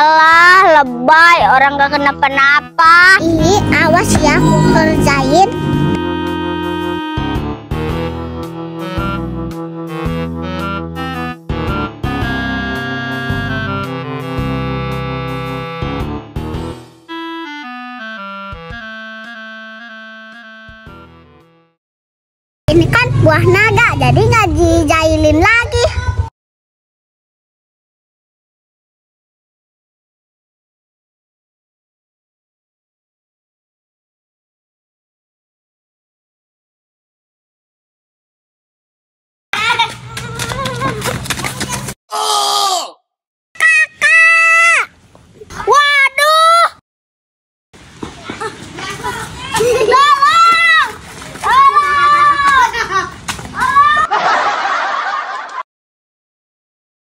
Alah, lebay, orang gak kenapa-napa. ini awas ya, aku kerjain. Ini kan buah naga, jadi nggak dijailin lagi.